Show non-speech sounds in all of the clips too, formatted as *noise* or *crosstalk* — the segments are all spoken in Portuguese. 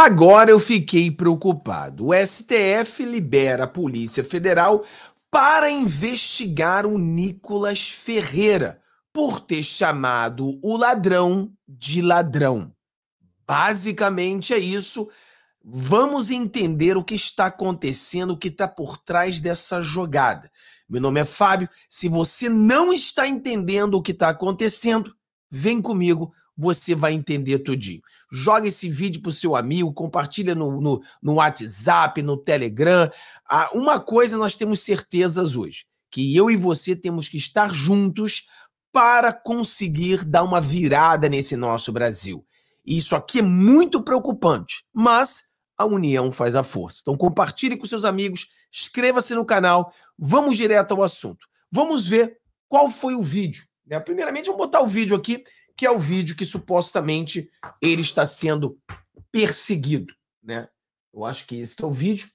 Agora eu fiquei preocupado. O STF libera a Polícia Federal para investigar o Nicolas Ferreira por ter chamado o ladrão de ladrão. Basicamente é isso. Vamos entender o que está acontecendo, o que está por trás dessa jogada. Meu nome é Fábio. Se você não está entendendo o que está acontecendo, vem comigo, você vai entender tudinho. Joga esse vídeo para o seu amigo, compartilha no, no, no WhatsApp, no Telegram. Ah, uma coisa nós temos certezas hoje, que eu e você temos que estar juntos para conseguir dar uma virada nesse nosso Brasil. Isso aqui é muito preocupante, mas a união faz a força. Então compartilhe com seus amigos, inscreva-se no canal, vamos direto ao assunto. Vamos ver qual foi o vídeo. Né? Primeiramente, vamos botar o vídeo aqui que é o vídeo que supostamente ele está sendo perseguido, né? Eu acho que esse é o vídeo.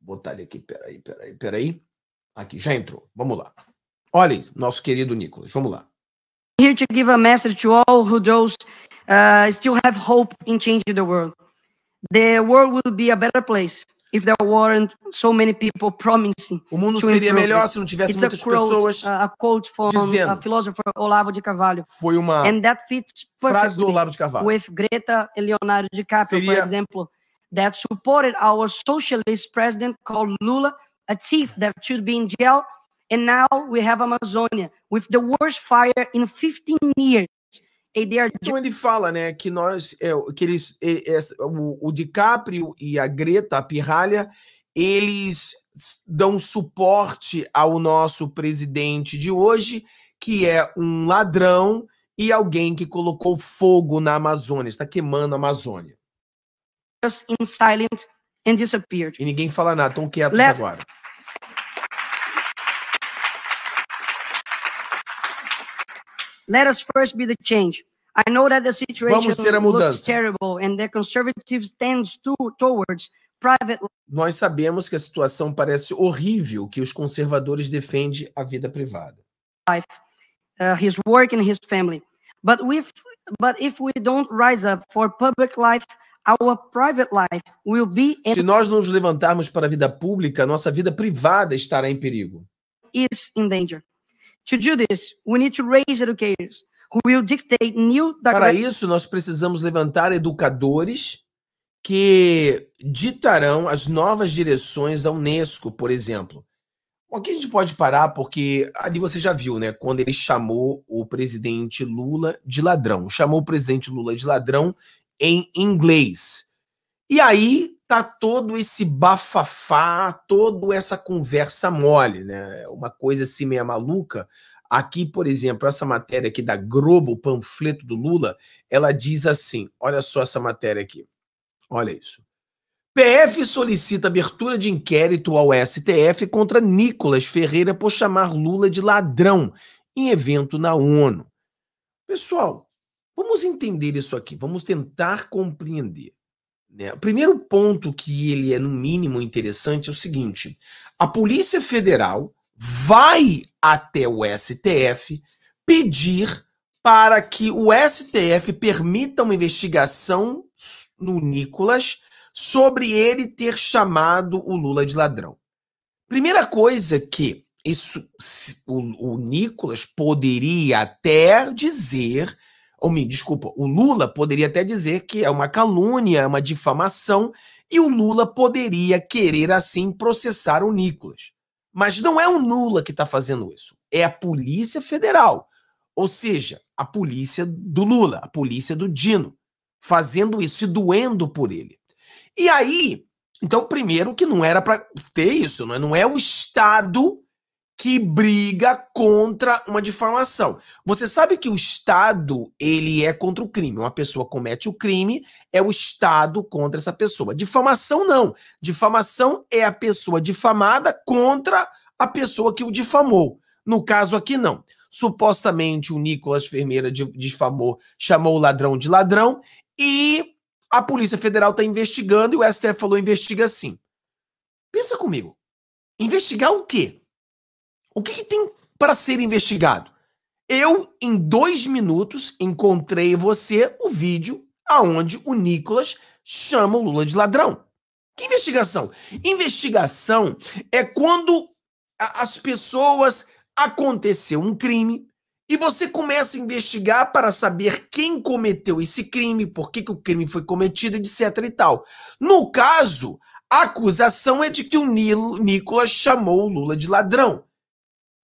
Vou botar ele aqui, peraí, peraí, peraí. Aqui, já entrou. Vamos lá. Olha nosso querido Nicolas. Vamos lá. Here to give a message to all who those uh, still have hope in changing the world. The world will be a better place if there weren't so many people promising. O mundo seria melhor se não tivesse It's muitas quote, pessoas a quote from dizendo. a philosopher Olavo de Carvalho. Foi uma And that fits frase do Olavo de Carvalho. With Greta e Leonardo DiCaprio, seria... for example, that supported our socialist president called Lula, a thief that should be in jail, and now we have Amazonia with the worst fire in 15 years. Então ele fala, né, que nós, é, que eles, é, é, o, o DiCaprio e a Greta, a pirralha, eles dão suporte ao nosso presidente de hoje, que é um ladrão e alguém que colocou fogo na Amazônia, está queimando a Amazônia. In silent and disappeared. E ninguém fala nada, estão quietos Let... agora. Let us first be the change. I know that the situation looks terrible and the conservatives tends to, towards private Nós sabemos que a situação parece horrível, que os conservadores defendem a vida privada. Life, uh, his work and his family. But if, but if we don't rise up for public life, our private life will be Se nós não nos levantarmos para a vida pública, nossa vida privada estará em perigo. Is in danger. To do this, we need to raise educators who will dictate new Para isso, nós precisamos levantar educadores que ditarão as novas direções da Unesco, por exemplo. Aqui a gente pode parar porque ali você já viu, né? Quando ele chamou o presidente Lula de ladrão. Chamou o presidente Lula de ladrão em inglês. E aí tá todo esse bafafá, toda essa conversa mole, né? Uma coisa assim meio maluca. Aqui, por exemplo, essa matéria aqui da Globo, o panfleto do Lula, ela diz assim: olha só essa matéria aqui. Olha isso. PF solicita abertura de inquérito ao STF contra Nicolas Ferreira por chamar Lula de ladrão em evento na ONU. Pessoal, vamos entender isso aqui, vamos tentar compreender. Né? O primeiro ponto que ele é, no mínimo, interessante é o seguinte: a Polícia Federal vai até o STF pedir para que o STF permita uma investigação no Nicolas sobre ele ter chamado o Lula de ladrão. Primeira coisa que isso, o, o Nicolas poderia até dizer ou me desculpa, o Lula poderia até dizer que é uma calúnia, é uma difamação, e o Lula poderia querer assim processar o Nicolas. Mas não é o Lula que está fazendo isso, é a Polícia Federal, ou seja, a polícia do Lula, a polícia do Dino, fazendo isso, se doendo por ele. E aí, então, primeiro que não era para ter isso, não é, não é o Estado que briga contra uma difamação. Você sabe que o Estado, ele é contra o crime. Uma pessoa comete o crime, é o Estado contra essa pessoa. Difamação não. Difamação é a pessoa difamada contra a pessoa que o difamou. No caso aqui não. Supostamente o Nicolas Fermeira difamou, chamou o ladrão de ladrão e a Polícia Federal está investigando e o STF falou investiga sim. Pensa comigo. Investigar o quê? O que, que tem para ser investigado? Eu, em dois minutos, encontrei você o vídeo aonde o Nicolas chama o Lula de ladrão. Que investigação? Investigação é quando as pessoas aconteceu um crime e você começa a investigar para saber quem cometeu esse crime, por que, que o crime foi cometido, etc e tal. No caso, a acusação é de que o Nilo, Nicolas chamou o Lula de ladrão.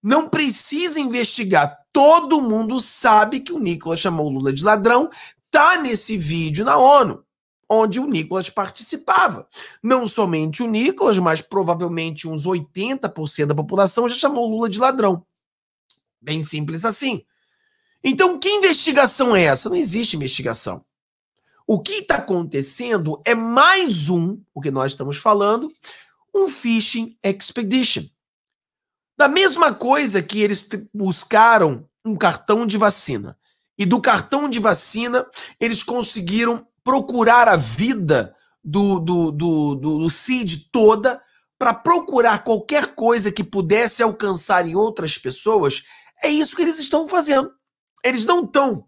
Não precisa investigar. Todo mundo sabe que o Nicolas chamou o Lula de ladrão. Tá nesse vídeo na ONU, onde o Nicolas participava. Não somente o Nicolas, mas provavelmente uns 80% da população já chamou o Lula de ladrão. Bem simples assim. Então, que investigação é essa? Não existe investigação. O que está acontecendo é mais um, o que nós estamos falando, um phishing expedition. Da mesma coisa que eles buscaram um cartão de vacina. E do cartão de vacina, eles conseguiram procurar a vida do, do, do, do, do CID toda para procurar qualquer coisa que pudesse alcançar em outras pessoas. É isso que eles estão fazendo. Eles não estão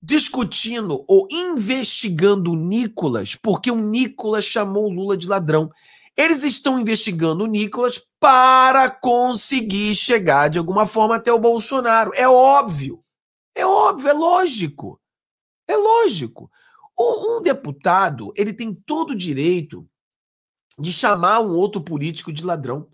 discutindo ou investigando o Nicolas porque o Nicolas chamou o Lula de ladrão. Eles estão investigando o Nicolas para conseguir chegar de alguma forma até o Bolsonaro. É óbvio. É óbvio, é lógico. É lógico. Um, deputado, ele tem todo o direito de chamar um outro político de ladrão.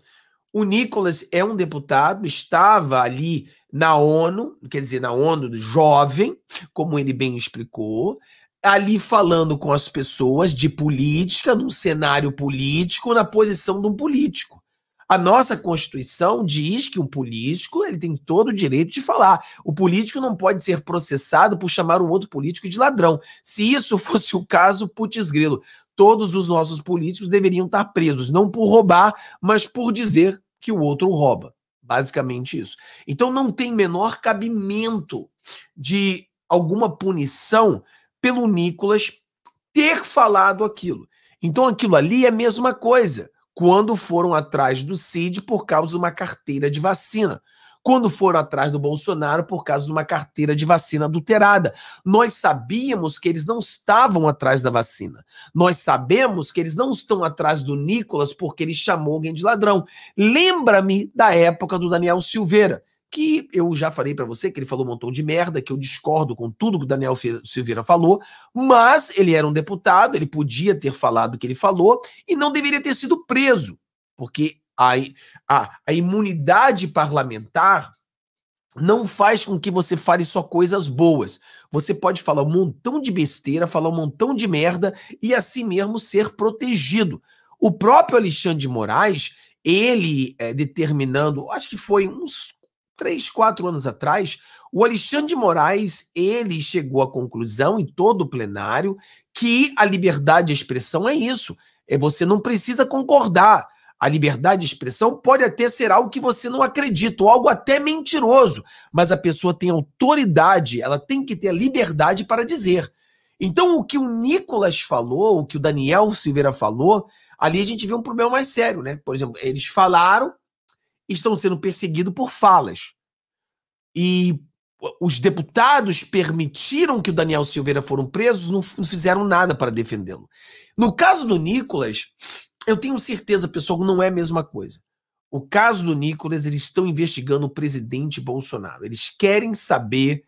O Nicolas é um deputado, estava ali na ONU, quer dizer, na ONU jovem, como ele bem explicou, ali falando com as pessoas de política, num cenário político, na posição de um político. A nossa Constituição diz que um político ele tem todo o direito de falar. O político não pode ser processado por chamar um outro político de ladrão. Se isso *laughs* fosse o caso, putz grilo, todos os nossos políticos deveriam estar presos, não por roubar, mas por dizer que o outro rouba. Basicamente isso. Então não tem menor cabimento de alguma punição pelo Nicolas ter falado aquilo. Então aquilo ali é a mesma coisa quando foram atrás do Cid por causa de uma carteira de vacina quando foram atrás do Bolsonaro por causa de uma carteira de vacina adulterada. Nós sabíamos que eles não estavam atrás da vacina. Nós sabemos que eles não estão atrás do Nicolas porque ele chamou alguém de ladrão. Lembra-me da época do Daniel Silveira que eu já falei para você que ele falou um montão de merda, que eu discordo com tudo que o Daniel Silveira falou, mas ele era um deputado, ele podia ter falado o que ele falou e não deveria ter sido preso, porque a, a, a imunidade parlamentar não faz com que você fale só coisas boas. Você pode falar um montão de besteira, falar um montão de merda e assim mesmo ser protegido. O próprio Alexandre de Moraes, ele é, determinando, acho que foi uns três, quatro anos atrás, o Alexandre de Moraes, ele chegou à conclusão em todo o plenário que a liberdade de expressão é isso. É você não precisa concordar. A liberdade de expressão pode até ser algo que você não acredita, ou algo até mentiroso, mas a pessoa tem autoridade, ela tem que ter a liberdade para dizer. Então, o que o Nicolas falou, o que o Daniel Silveira falou, ali a gente vê um problema mais sério, né? Por exemplo, eles falaram, estão sendo perseguidos por falas. E os deputados permitiram que o Daniel Silveira foram presos, não fizeram nada para defendê-lo. No caso do Nicolas, eu tenho certeza, pessoal, não é a mesma coisa. O caso do Nicolas, eles estão investigando o presidente Bolsonaro. Eles querem saber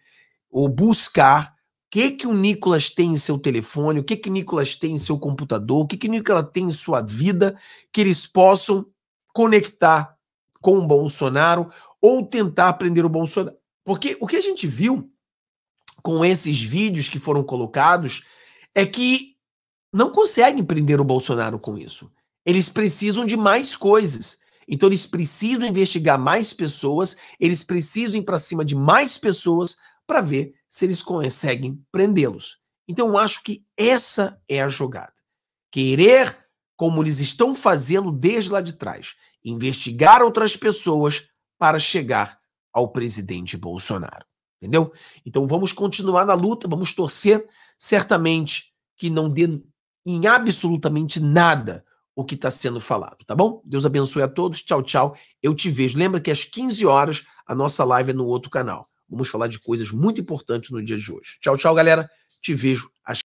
ou buscar o que que o Nicolas tem em seu telefone, o que que o Nicolas tem em seu computador, o que que o Nicolas tem em sua vida, que eles possam conectar com o Bolsonaro ou tentar prender o Bolsonaro. Porque o que a gente viu com esses vídeos que foram colocados é que não conseguem prender o Bolsonaro com isso. Eles precisam de mais coisas. Então eles precisam investigar mais pessoas, eles precisam ir para cima de mais pessoas para ver se eles conseguem prendê-los. Então eu acho que essa é a jogada. Querer, como eles estão fazendo desde lá de trás, investigar outras pessoas para chegar ao presidente Bolsonaro. Entendeu? Então vamos continuar na luta, vamos torcer certamente que não dê em absolutamente nada o que está sendo falado, tá bom? Deus abençoe a todos. Tchau, tchau. Eu te vejo. Lembra que às 15 horas a nossa live é no outro canal. Vamos falar de coisas muito importantes no dia de hoje. Tchau, tchau, galera. Te vejo às